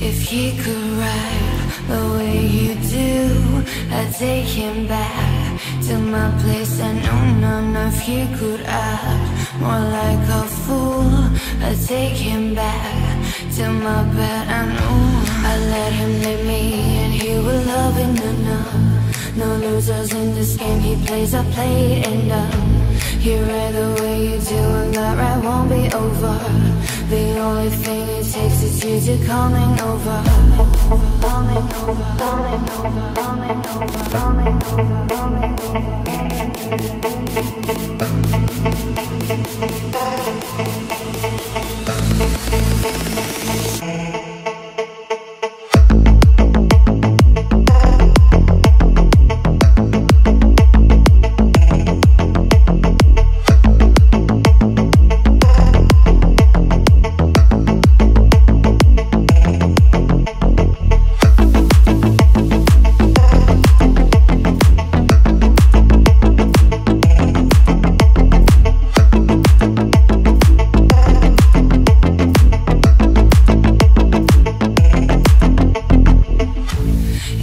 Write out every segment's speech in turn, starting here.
If he could ride the way you do, I'd take him back to my place. I know none of you could act more like a fool. I'd take him back to my bed. I know I let him lead me, and he will love it. No, losers in this game. He plays, I play, and um, you ride the way you do, and that ride won't be over. The only thing it takes is you to coming over. Coming over, coming over, coming over, coming over, coming over.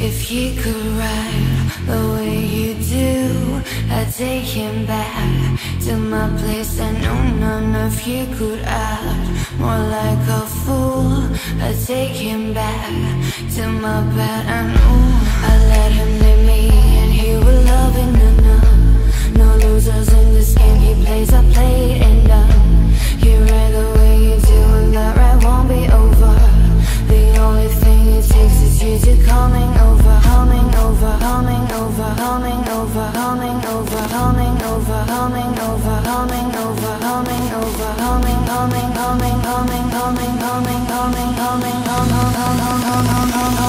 If he could ride the way you do, I'd take him back to my place. I know none of you could act more like a fool. I'd take him back to my bed. I know I let him coming over, coming over, coming over, coming over, coming over, coming over, coming, coming, coming, coming, coming, coming, coming, coming, coming, coming, coming, coming, coming, coming over.